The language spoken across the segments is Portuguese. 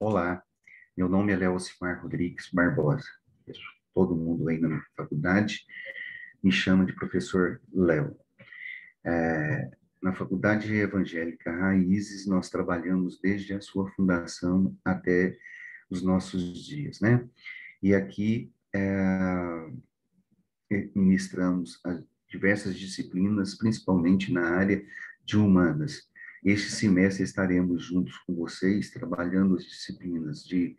Olá, meu nome é Léo Cimar Rodrigues Barbosa. Todo mundo aí na faculdade me chama de professor Léo. É, na Faculdade Evangélica Raízes, nós trabalhamos desde a sua fundação até os nossos dias, né? E aqui é, ministramos diversas disciplinas, principalmente na área de humanas. Este semestre estaremos juntos com vocês trabalhando as disciplinas de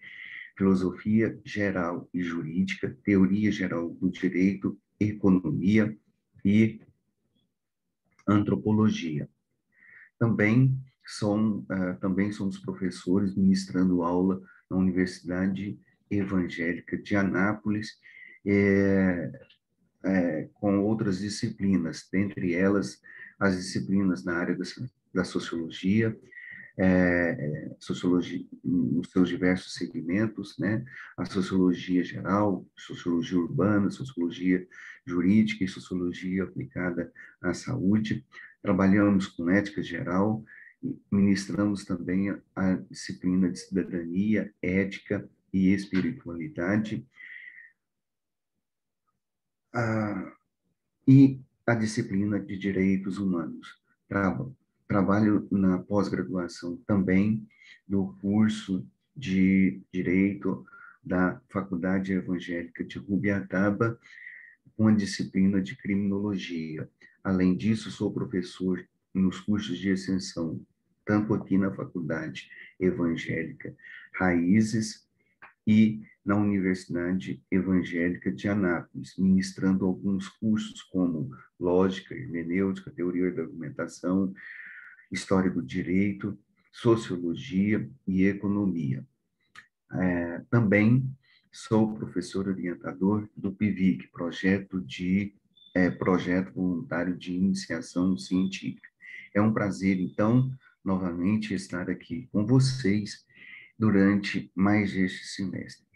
filosofia geral e jurídica, teoria geral do direito, economia e antropologia. Também são uh, também somos professores ministrando aula na Universidade Evangélica de Anápolis, é, é, com outras disciplinas, dentre elas as disciplinas na área da, da sociologia, é, sociologia nos seus diversos segmentos, né? A sociologia geral, sociologia urbana, sociologia jurídica e sociologia aplicada à saúde. Trabalhamos com ética geral, ministramos também a disciplina de cidadania, ética e espiritualidade. Ah, e a disciplina de direitos humanos. Trabalho na pós-graduação também no curso de Direito da Faculdade Evangélica de Rubiataba, com a disciplina de Criminologia. Além disso, sou professor nos cursos de extensão, tanto aqui na Faculdade Evangélica Raízes e na Universidade Evangélica de Anápolis, ministrando alguns cursos como Lógica, Hermenêutica, Teoria da Argumentação, História do Direito, Sociologia e Economia. É, também sou professor orientador do PIVIC, projeto de é, projeto voluntário de iniciação científica. É um prazer, então, novamente estar aqui com vocês durante mais este semestre.